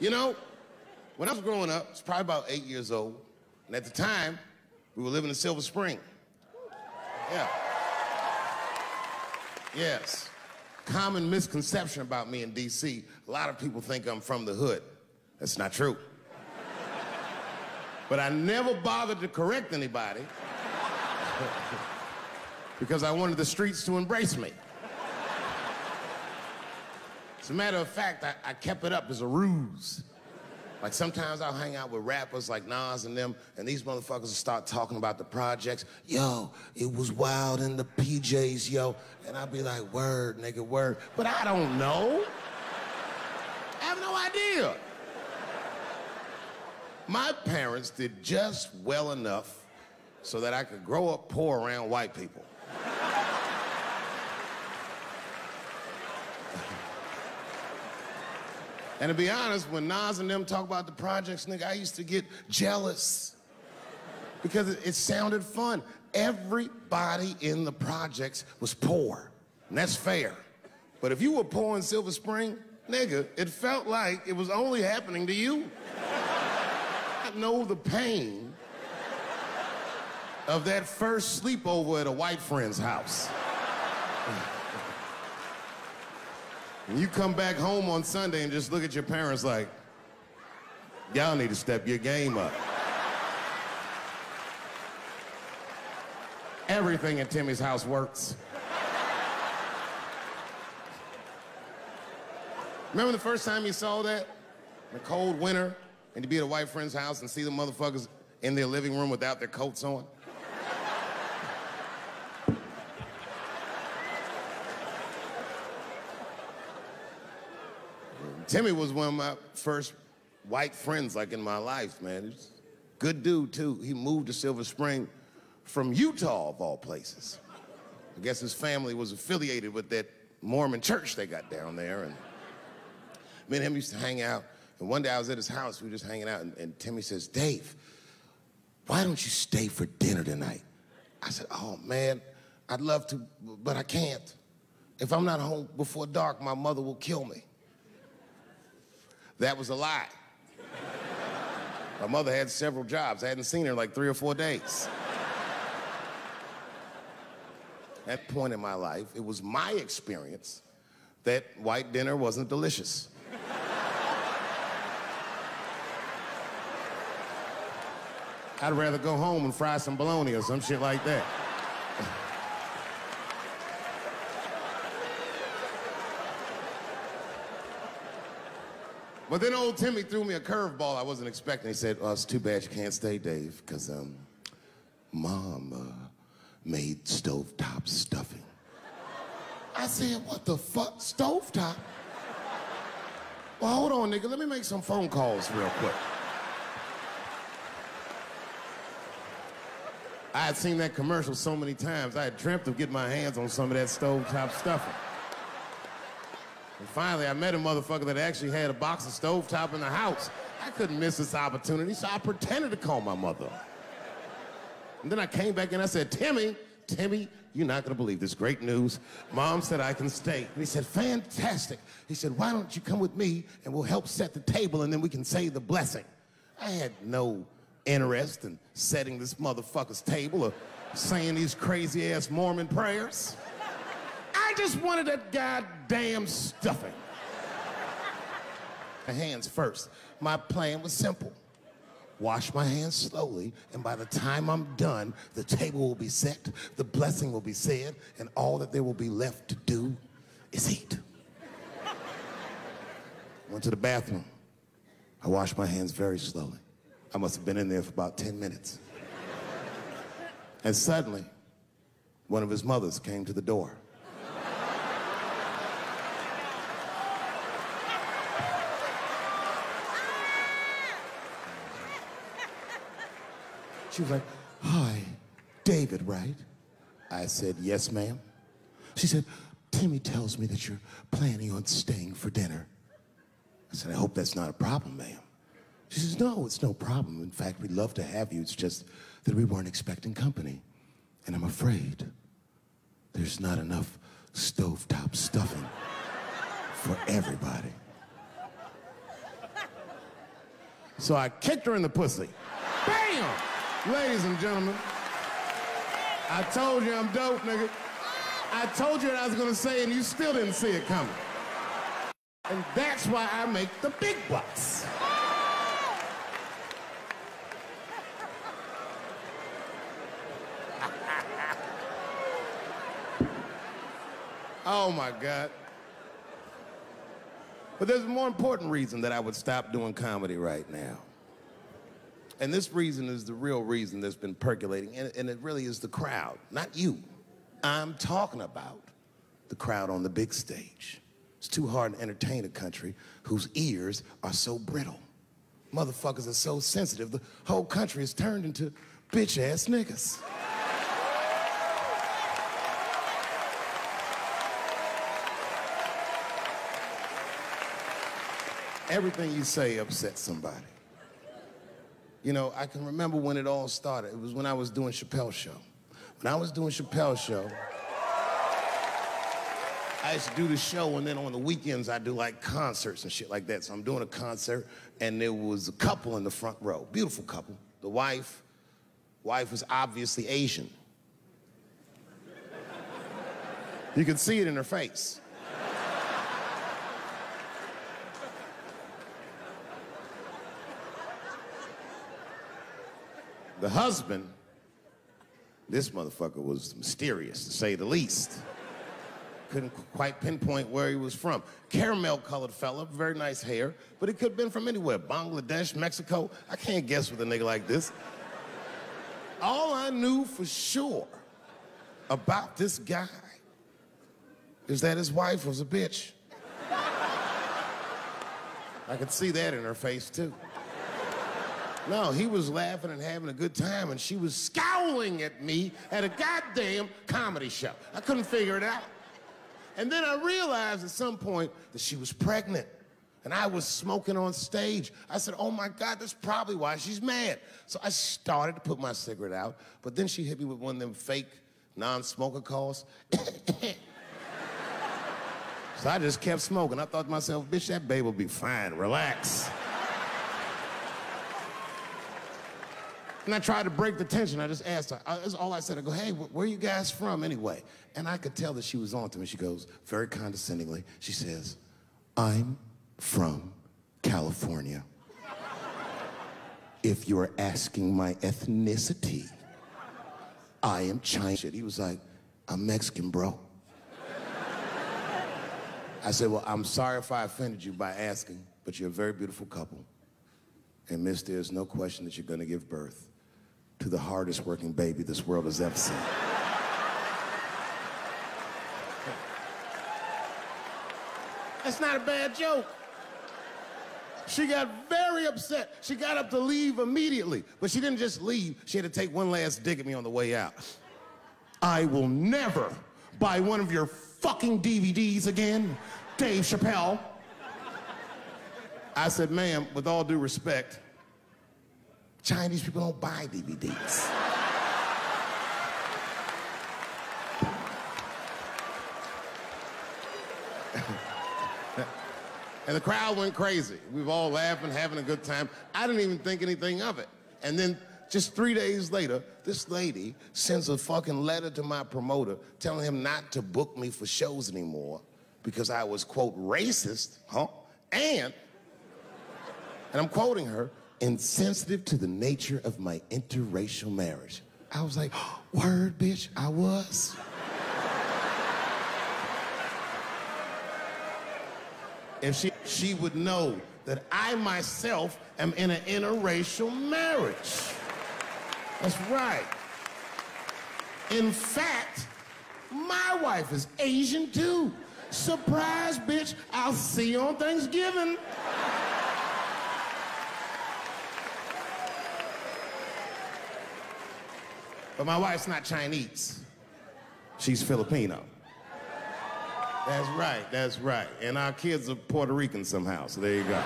You know, when I was growing up, I was probably about eight years old, and at the time, we were living in Silver Spring. Yeah. Yes. Common misconception about me in D.C. A lot of people think I'm from the hood. That's not true. But I never bothered to correct anybody because I wanted the streets to embrace me. As a matter of fact, I, I kept it up as a ruse. Like sometimes I'll hang out with rappers like Nas and them, and these motherfuckers will start talking about the projects. Yo, it was wild in the PJs, yo. And I'll be like, word, nigga, word. But I don't know. I have no idea. My parents did just well enough so that I could grow up poor around white people. And to be honest, when Nas and them talk about the projects, nigga, I used to get jealous because it, it sounded fun. Everybody in the projects was poor, and that's fair. But if you were poor in Silver Spring, nigga, it felt like it was only happening to you I know the pain of that first sleepover at a white friend's house. And you come back home on Sunday and just look at your parents like, y'all need to step your game up. Everything in Timmy's house works. Remember the first time you saw that? In the cold winter, and to be at a white friend's house and see the motherfuckers in their living room without their coats on? Timmy was one of my first white friends, like in my life, man. Good dude, too. He moved to Silver Spring from Utah, of all places. I guess his family was affiliated with that Mormon church they got down there. And me and him used to hang out and one day I was at his house, we were just hanging out, and, and Timmy says, Dave, why don't you stay for dinner tonight? I said, oh man, I'd love to, but I can't. If I'm not home before dark, my mother will kill me. That was a lie. my mother had several jobs. I hadn't seen her in like three or four days. At that point in my life, it was my experience that white dinner wasn't delicious. I'd rather go home and fry some bologna or some shit like that. But then old Timmy threw me a curveball I wasn't expecting. He said, oh, it's too bad you can't stay, Dave, because um, Mom uh, made stovetop stuffing." I said, "What the fuck, stovetop?" Well, hold on, nigga. Let me make some phone calls real quick. I had seen that commercial so many times, I had dreamt of getting my hands on some of that stovetop stuffing. And finally, I met a motherfucker that actually had a box of stovetop in the house. I couldn't miss this opportunity, so I pretended to call my mother. And then I came back and I said, Timmy, Timmy, you're not gonna believe this great news. Mom said I can stay. And he said, fantastic. He said, why don't you come with me and we'll help set the table and then we can say the blessing. I had no interest in setting this motherfucker's table or saying these crazy ass Mormon prayers. I just wanted that goddamn stuffing. My hands first. My plan was simple. Wash my hands slowly, and by the time I'm done, the table will be set, the blessing will be said, and all that there will be left to do is eat. Went to the bathroom. I washed my hands very slowly. I must have been in there for about 10 minutes. And suddenly, one of his mothers came to the door. She was like, Hi, David, right? I said, Yes, ma'am. She said, Timmy tells me that you're planning on staying for dinner. I said, I hope that's not a problem, ma'am. She says, No, it's no problem. In fact, we'd love to have you. It's just that we weren't expecting company. And I'm afraid there's not enough stovetop stuffing for everybody. So I kicked her in the pussy. Bam! Ladies and gentlemen, I told you I'm dope, nigga. I told you what I was gonna say, and you still didn't see it coming. And that's why I make the big bucks. oh my God. But there's a more important reason that I would stop doing comedy right now. And this reason is the real reason that's been percolating, and, and it really is the crowd, not you. I'm talking about the crowd on the big stage. It's too hard to entertain a country whose ears are so brittle. Motherfuckers are so sensitive, the whole country is turned into bitch ass niggas. Everything you say upsets somebody. You know, I can remember when it all started. It was when I was doing Chappelle Show. When I was doing Chappelle Show, I used to do the show, and then on the weekends I do like concerts and shit like that. So I'm doing a concert, and there was a couple in the front row, beautiful couple. The wife, wife was obviously Asian. You could see it in her face. The husband, this motherfucker was mysterious, to say the least. Couldn't quite pinpoint where he was from. Caramel colored fella, very nice hair, but he could have been from anywhere Bangladesh, Mexico. I can't guess with a nigga like this. All I knew for sure about this guy is that his wife was a bitch. I could see that in her face, too. No, he was laughing and having a good time, and she was scowling at me at a goddamn comedy show. I couldn't figure it out. And then I realized at some point that she was pregnant. And I was smoking on stage. I said, oh my God, that's probably why she's mad. So I started to put my cigarette out, but then she hit me with one of them fake non-smoker calls. so I just kept smoking. I thought to myself, bitch, that baby will be fine, relax. And I tried to break the tension. I just asked her. I, that's all I said. I go, hey, where are you guys from anyway? And I could tell that she was on to me. She goes, very condescendingly, she says, I'm from California. if you're asking my ethnicity, I am Chinese. He was like, I'm Mexican, bro. I said, well, I'm sorry if I offended you by asking, but you're a very beautiful couple. And miss, there's no question that you're gonna give birth to the hardest working baby this world has ever seen. That's not a bad joke. She got very upset. She got up to leave immediately, but she didn't just leave. She had to take one last dig at me on the way out. I will never buy one of your fucking DVDs again, Dave Chappelle. I said, ma'am, with all due respect, Chinese people don't buy DVDs. and the crowd went crazy. We were all laughing, having a good time. I didn't even think anything of it. And then just three days later, this lady sends a fucking letter to my promoter telling him not to book me for shows anymore because I was, quote, racist, huh? And, and I'm quoting her, insensitive to the nature of my interracial marriage. I was like, word, bitch, I was. if she, she would know that I myself am in an interracial marriage. That's right. In fact, my wife is Asian too. Surprise, bitch, I'll see you on Thanksgiving. But my wife's not Chinese. She's Filipino. That's right, that's right. And our kids are Puerto Rican somehow, so there you go.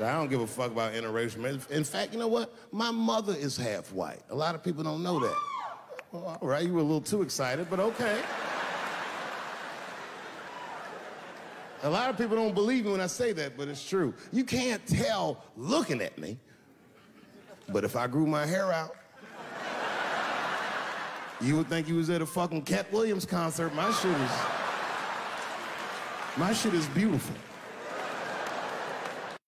I don't give a fuck about interracial marriage. In fact, you know what? My mother is half white. A lot of people don't know that. Well, all right, you were a little too excited, but okay. A lot of people don't believe me when I say that, but it's true. You can't tell looking at me. But if I grew my hair out, you would think you was at a fucking Katt Williams concert. My shit is. My shit is beautiful.